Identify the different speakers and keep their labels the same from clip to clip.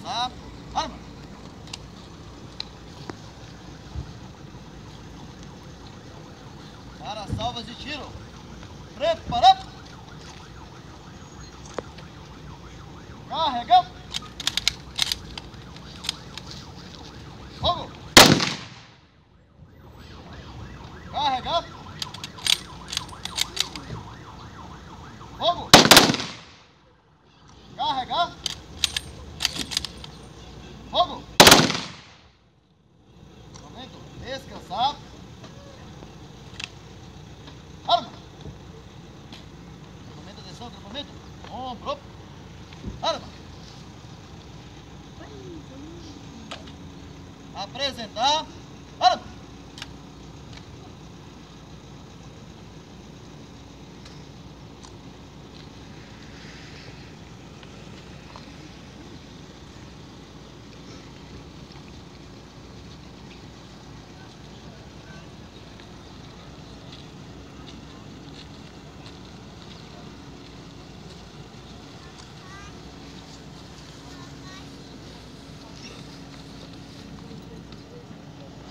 Speaker 1: descansar. Arma. Para as salvas de tiro. Preparado. Carregamos. Momento. Ombro. Apresentar. Arma.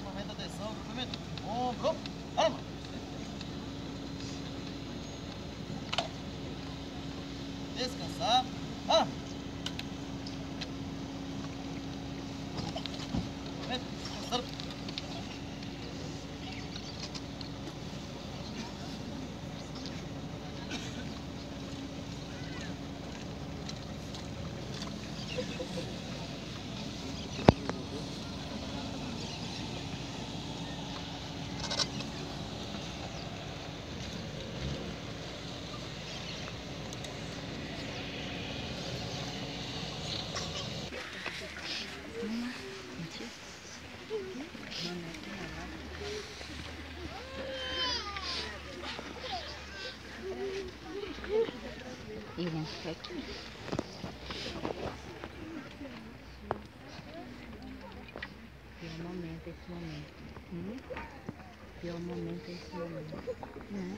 Speaker 1: Momento de atenção, momento. Ombro. Arma. Descansar. Arma. Momento. Descansar.
Speaker 2: E vem ficar aqui. Pior momento esse momento. Hum? Pior momento esse momento. Né?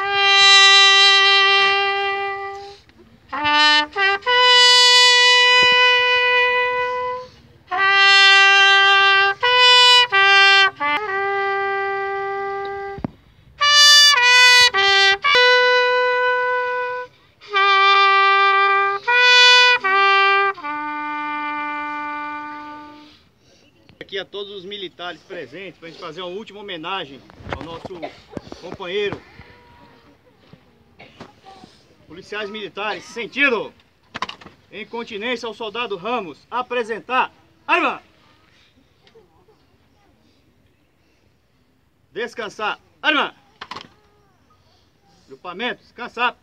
Speaker 3: aqui a todos os militares presentes para a gente fazer uma última homenagem ao nosso companheiro. Policiais militares, sentido! Em continência ao soldado Ramos, apresentar arma! Descansar, arma! Grupamento, descansar!